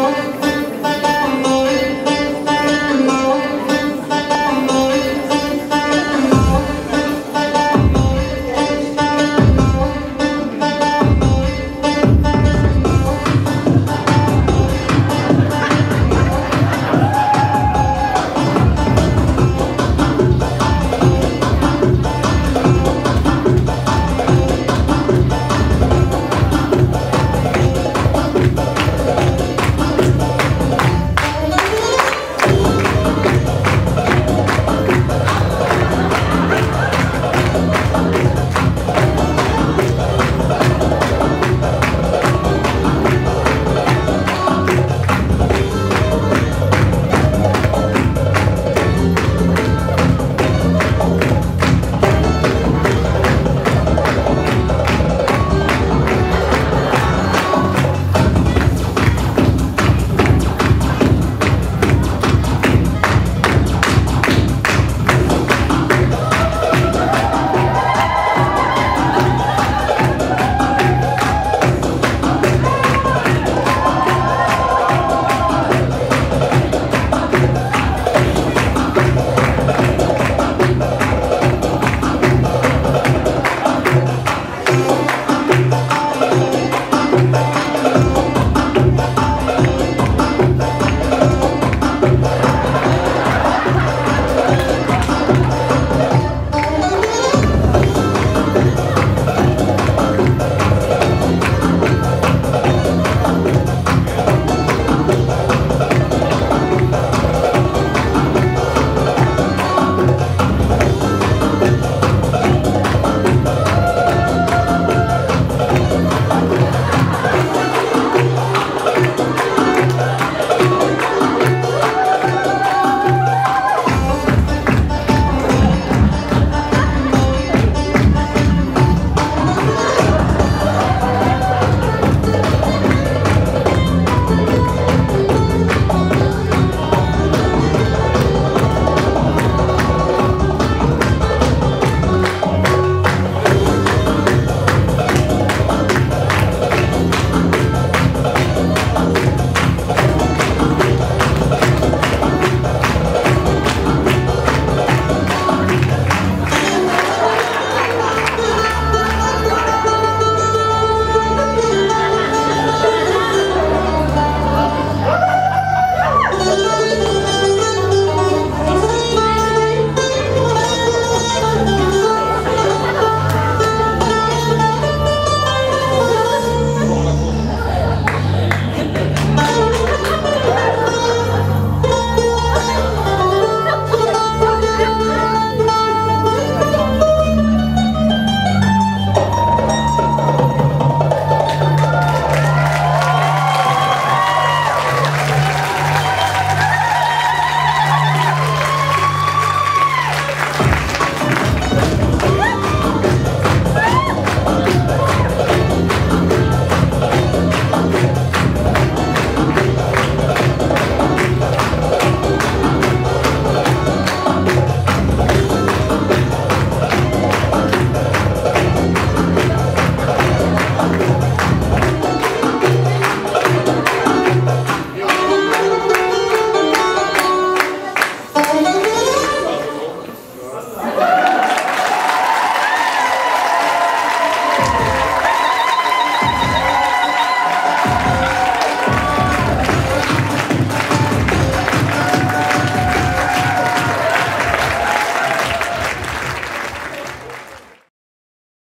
Lord.